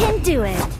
Can do it!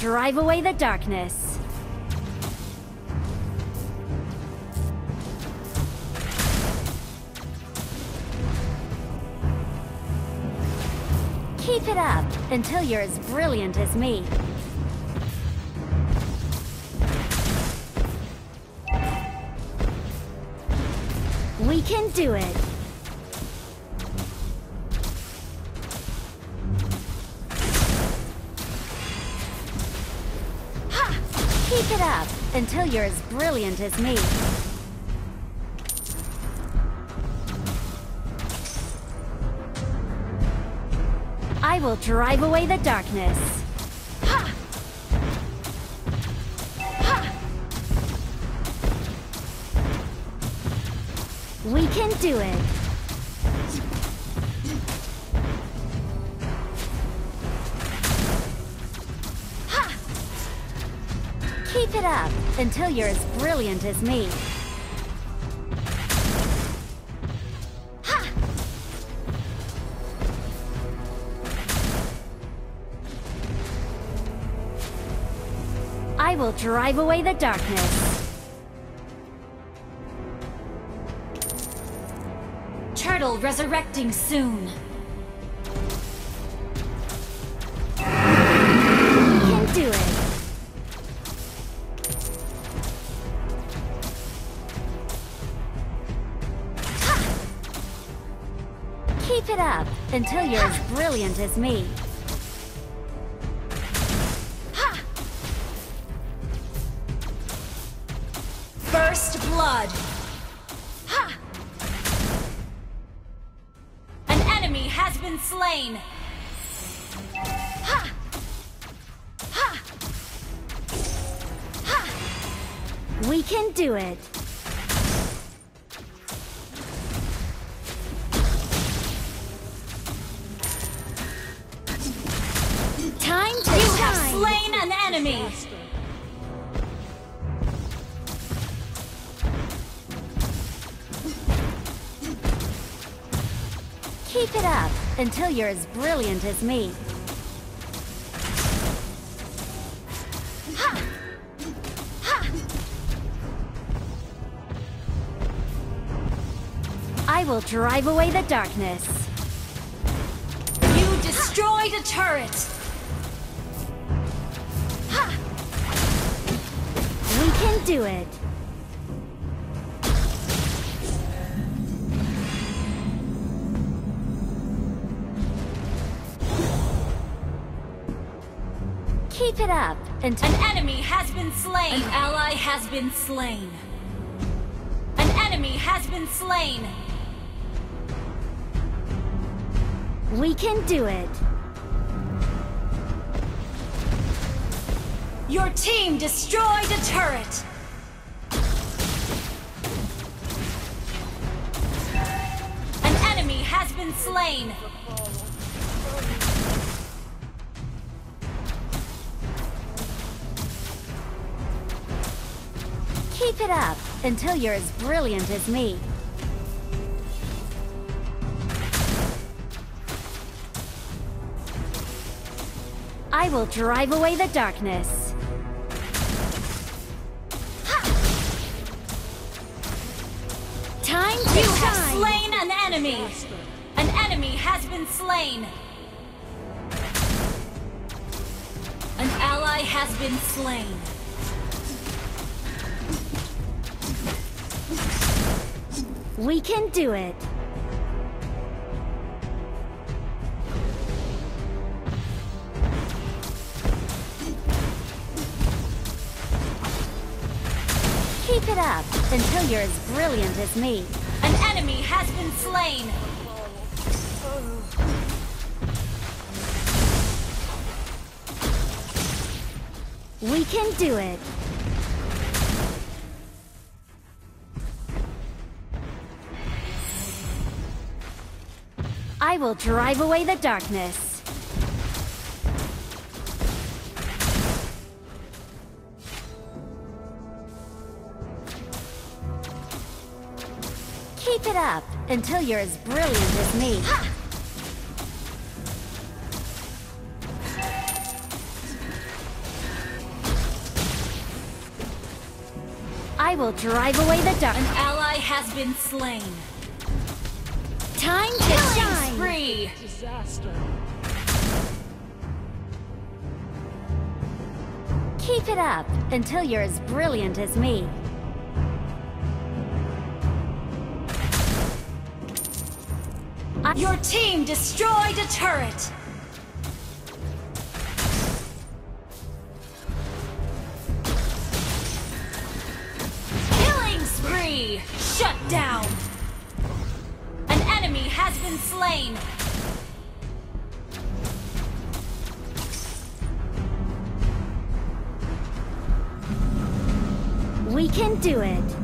Drive away the darkness. Keep it up until you're as brilliant as me. We can do it. Keep it up until you're as brilliant as me. I will drive away the darkness. We can do it. It up until you're as brilliant as me. I will drive away the darkness. Turtle resurrecting soon. Keep it up until you're as brilliant as me. First blood. An enemy has been slain. We can do it. Until you're as brilliant as me. Ha! Ha! I will drive away the darkness. You destroyed a turret. Ha! We can do it. Keep it up until- An enemy has been slain! An ally has been slain! An enemy has been slain! We can do it! Your team destroyed a turret! An enemy has been slain! Keep it up until you're as brilliant as me. I will drive away the darkness. Time to You have slain an enemy! An enemy has been slain! An ally has been slain. We can do it! Keep it up until you're as brilliant as me. An enemy has been slain! We can do it! I will drive away the darkness. Keep it up until you're as brilliant as me. I will drive away the dark. An ally has been slain. Time to shine! Spree! Disaster. Keep it up until you're as brilliant as me. Your team destroyed a turret! Killing spree! Shut down! Has been slain! We can do it.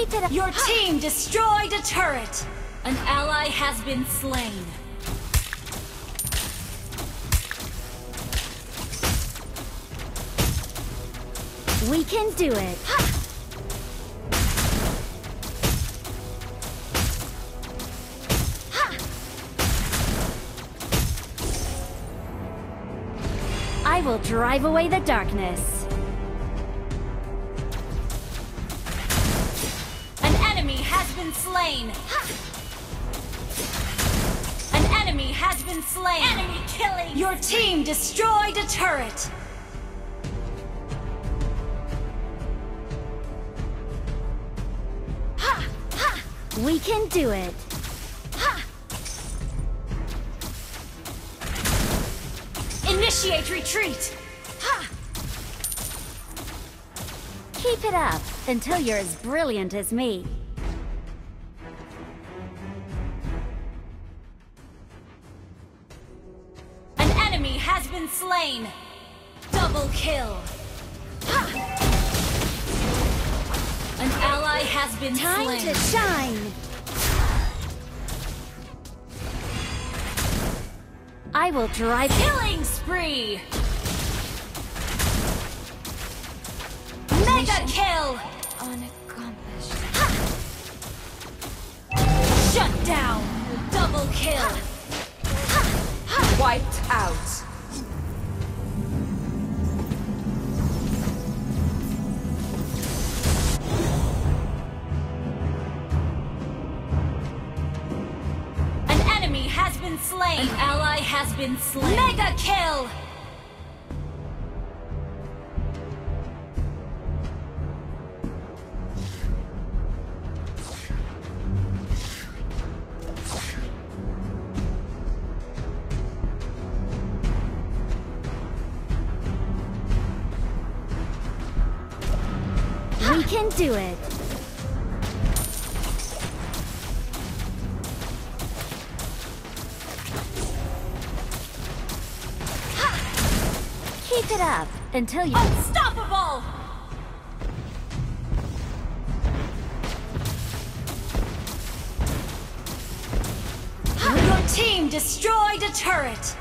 Keep it up. Your team destroyed a turret! An ally has been slain. We can do it. I will drive away the darkness. Been slain! An enemy has been slain! Enemy killing! Your team destroyed a turret! We can do it. Initiate retreat! Keep it up until you're as brilliant as me. Slain! Double kill! An ally has been Time slain! to shine! I will drive Killing spree! Mega kill! unaccomplished. Shut down! Double kill! Wiped out. Slain. An ally has been slain. Mega kill! We can do it. Until you... Unstoppable! Your team destroyed a turret!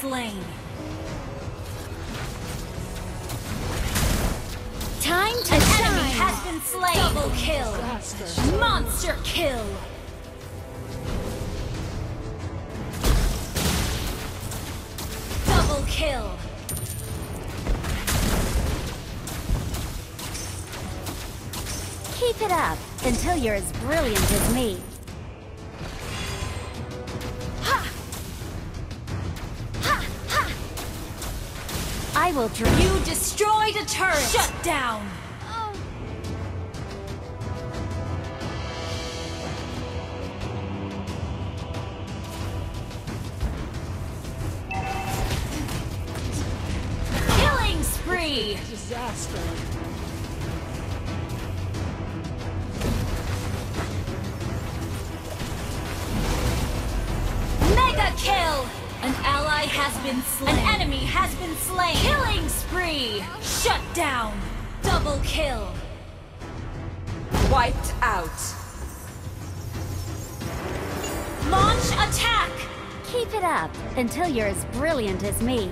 Slain. Time to An shine! enemy has been slain. Double kill. Monster kill. Double kill. Keep it up until you're as brilliant as me. Will draw You destroyed a turret. Shut down. Killing spree. Disaster. Has been slain. An enemy has been slain. Killing spree. Shut down. Double kill. Wiped out. Launch attack. Keep it up until you're as brilliant as me.